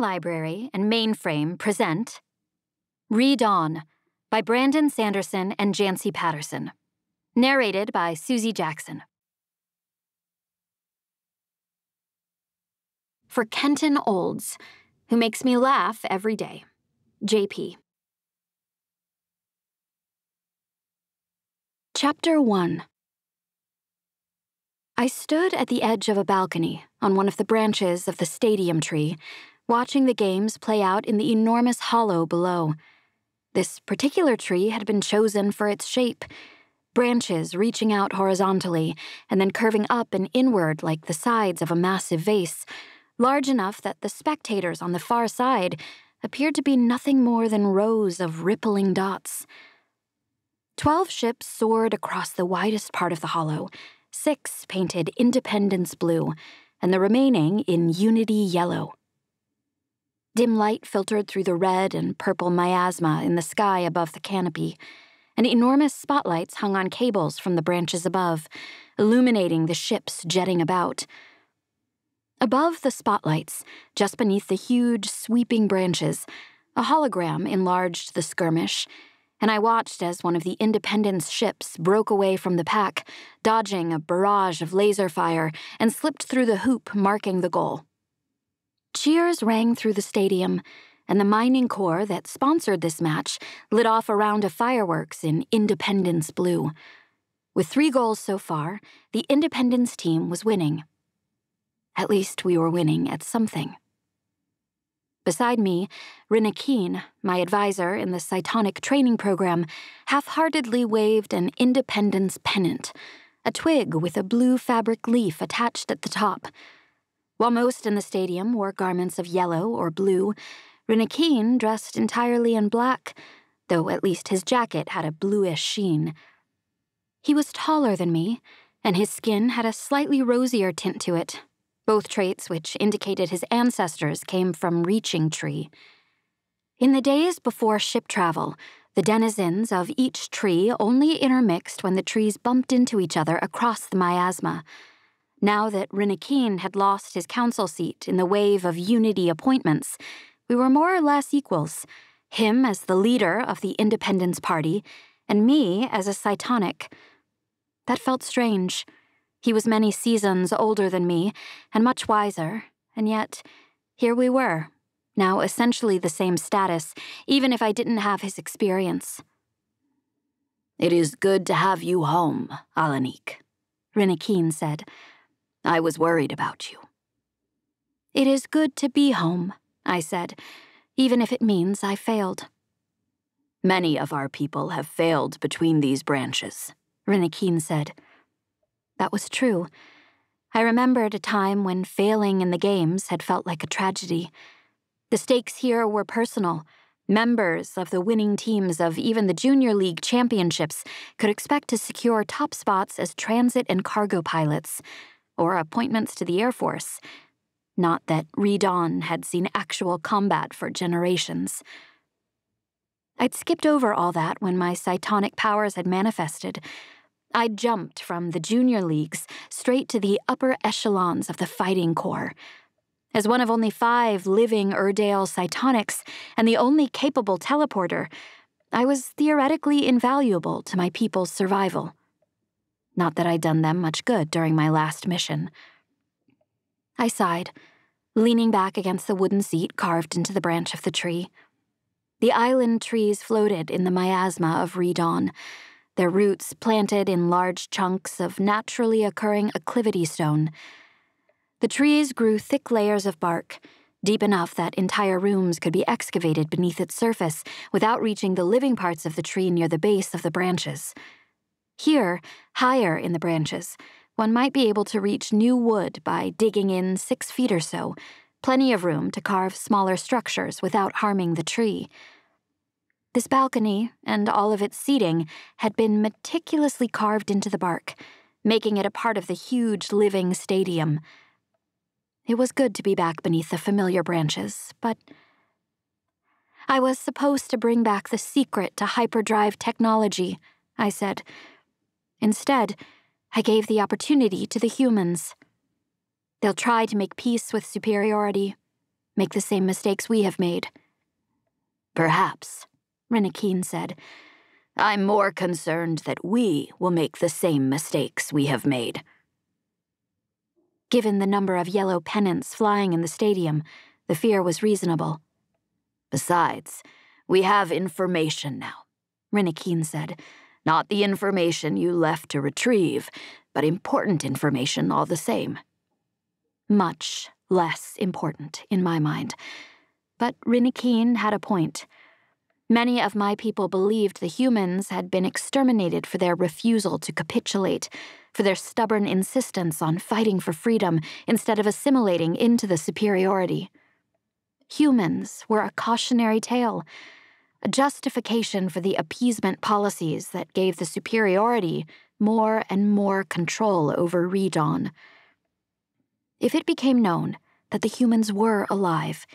Library and Mainframe present Redawn by Brandon Sanderson and Janci Patterson. Narrated by Suzy Jackson. For Kenton Olds, who makes me laugh every day. JP. Chapter 1 I stood at the edge of a balcony on one of the branches of the stadium tree, watching the games play out in the enormous hollow below. This particular tree had been chosen for its shape branches reaching out horizontally and then curving up and inward like the sides of a massive vase, large enough that the spectators on the far side appeared to be nothing more than rows of rippling dots. Twelve ships soared across the widest part of the hollow six painted Independence blue, and the remaining in Unity yellow. Dim light filtered through the red and purple miasma in the sky above the canopy, and enormous spotlights hung on cables from the branches above, illuminating the ships jetting about. Above the spotlights, just beneath the huge, sweeping branches, a hologram enlarged the skirmish and I watched as one of the Independence ships broke away from the pack, dodging a barrage of laser fire, and slipped through the hoop marking the goal. Cheers rang through the stadium, and the mining corps that sponsored this match lit off a round of fireworks in Independence blue. With three goals so far, the Independence team was winning. At least we were winning at something. Beside me, Rinakin, my advisor in the Cytonic training program, half heartedly waved an independence pennant, a twig with a blue fabric leaf attached at the top. While most in the stadium wore garments of yellow or blue, Rinakin dressed entirely in black, though at least his jacket had a bluish sheen. He was taller than me, and his skin had a slightly rosier tint to it, both traits which indicated his ancestors came from Reaching Tree. In the days before ship travel, the denizens of each tree only intermixed when the trees bumped into each other across the miasma. Now that Rinakin had lost his council seat in the wave of unity appointments, we were more or less equals, him as the leader of the Independence Party, and me as a Cytonic. That felt strange. He was many seasons older than me, and much wiser, and yet, here we were, now essentially the same status, even if I didn't have his experience. It is good to have you home, Alanik, Rinakin said. I was worried about you. It is good to be home, I said, even if it means I failed. Many of our people have failed between these branches, Rinakin said. That was true. I remembered a time when failing in the games had felt like a tragedy. The stakes here were personal. Members of the winning teams of even the Junior League championships could expect to secure top spots as transit and cargo pilots, or appointments to the Air Force. Not that Redawn had seen actual combat for generations. I'd skipped over all that when my cytonic powers had manifested. I'd jumped from the junior leagues straight to the upper echelons of the fighting corps. As one of only five living UrDail cytonics and the only capable teleporter, I was theoretically invaluable to my people's survival. Not that I'd done them much good during my last mission. I sighed, leaning back against the wooden seat carved into the branch of the tree. The island trees floated in the miasma of Redawn, their roots planted in large chunks of naturally occurring acclivity stone. The trees grew thick layers of bark, deep enough that entire rooms could be excavated beneath its surface without reaching the living parts of the tree near the base of the branches. Here, higher in the branches, one might be able to reach new wood by digging in six feet or so, plenty of room to carve smaller structures without harming the tree. This balcony and all of its seating had been meticulously carved into the bark, making it a part of the huge living stadium. It was good to be back beneath the familiar branches, but. I was supposed to bring back the secret to hyperdrive technology, I said. Instead, I gave the opportunity to the humans. They'll try to make peace with superiority. make the same mistakes we have made. Perhaps, Rinakin said. I'm more concerned that we will make the same mistakes we have made. Given the number of yellow pennants flying in the stadium, the fear was reasonable. Besides, we have information now, Rinakin said. Not the information you left to retrieve, but important information all the same. Much less important, in my mind. But Rinakin had a point. Many of my people believed the humans had been exterminated for their refusal to capitulate, for their stubborn insistence on fighting for freedom instead of assimilating into the superiority. Humans were a cautionary tale, a justification for the appeasement policies that gave the superiority more and more control over Redawn. If it became known that the humans were alive,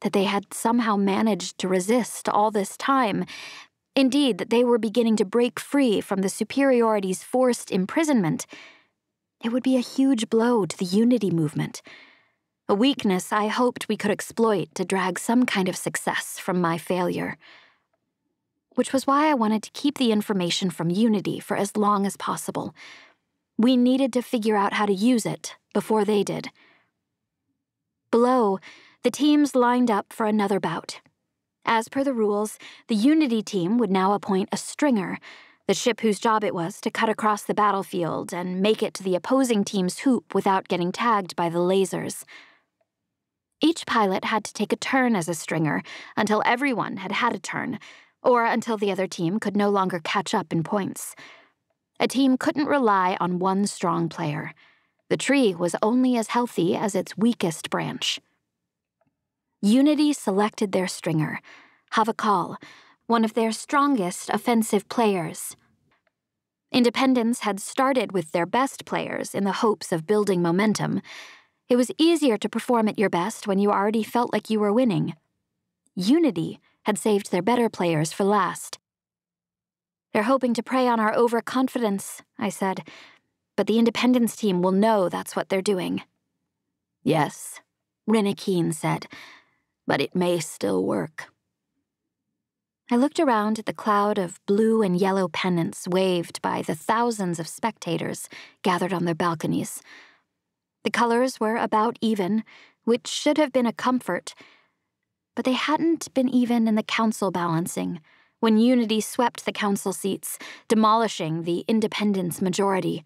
that they had somehow managed to resist all this time. Indeed, that they were beginning to break free from the superiority's forced imprisonment. It would be a huge blow to the unity movement. A weakness I hoped we could exploit to drag some kind of success from my failure. Which was why I wanted to keep the information from Unity for as long as possible. We needed to figure out how to use it before they did. Below, the teams lined up for another bout. As per the rules, the Unity team would now appoint a stringer, the ship whose job it was to cut across the battlefield and make it to the opposing team's hoop without getting tagged by the lasers. Each pilot had to take a turn as a stringer until everyone had had a turn, or until the other team could no longer catch up in points. A team couldn't rely on one strong player. The tree was only as healthy as its weakest branch. Unity selected their stringer, Havakal, one of their strongest offensive players. Independence had started with their best players in the hopes of building momentum. It was easier to perform at your best when you already felt like you were winning. Unity had saved their better players for last. They're hoping to prey on our overconfidence, I said, but the Independence team will know that's what they're doing. Yes, Rinakin said, but it may still work. I looked around at the cloud of blue and yellow pennants waved by the thousands of spectators gathered on their balconies. The colors were about even, which should have been a comfort, but they hadn't been even in the council balancing when Unity swept the council seats, demolishing the independence majority.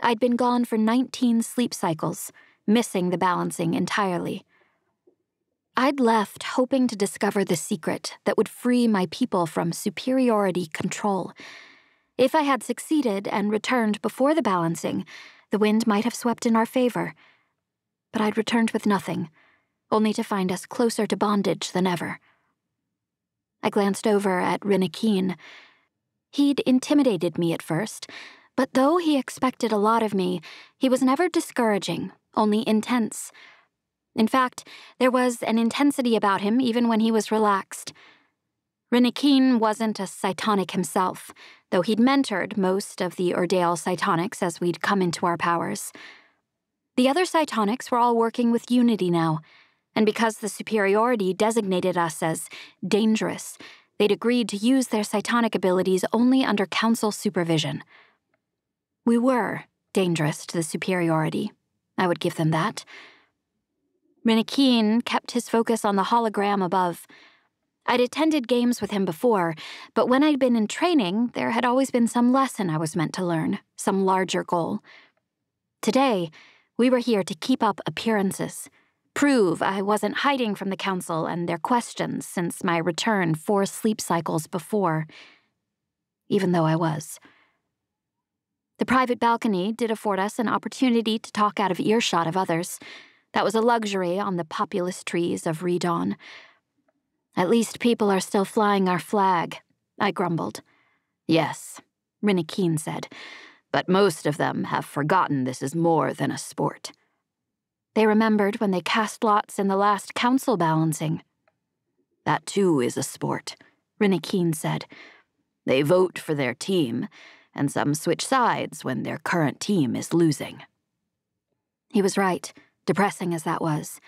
I'd been gone for 19 sleep cycles, missing the balancing entirely. I'd left hoping to discover the secret that would free my people from superiority control. If I had succeeded and returned before the balancing, the wind might have swept in our favor. But I'd returned with nothing, only to find us closer to bondage than ever. I glanced over at Rinakin. He'd intimidated me at first, but though he expected a lot of me, he was never discouraging, only intense in fact, there was an intensity about him even when he was relaxed. Rinakin wasn't a cytonic himself, though he'd mentored most of the UrDail cytonics as we'd come into our powers. The other cytonics were all working with Unity now, and because the superiority designated us as dangerous, they'd agreed to use their cytonic abilities only under council supervision. We were dangerous to the superiority. I would give them that. Rinakin kept his focus on the hologram above. I'd attended games with him before, but when I'd been in training, there had always been some lesson I was meant to learn, some larger goal. Today, we were here to keep up appearances, prove I wasn't hiding from the Council and their questions since my return four sleep cycles before, even though I was. The private balcony did afford us an opportunity to talk out of earshot of others. That was a luxury on the populous trees of Redawn. At least people are still flying our flag, I grumbled. Yes, Rinakin said, but most of them have forgotten this is more than a sport. They remembered when they cast lots in the last council balancing. That too is a sport, Rinakin said. They vote for their team, and some switch sides when their current team is losing. He was right depressing as that was.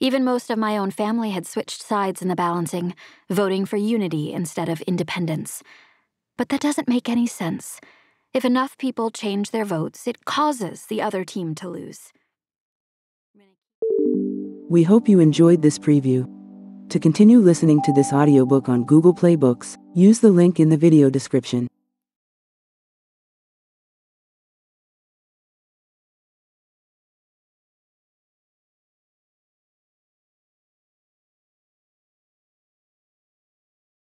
Even most of my own family had switched sides in the balancing, voting for unity instead of independence. But that doesn't make any sense. If enough people change their votes, it causes the other team to lose. We hope you enjoyed this preview. To continue listening to this audiobook on Google Play Books, use the link in the video description.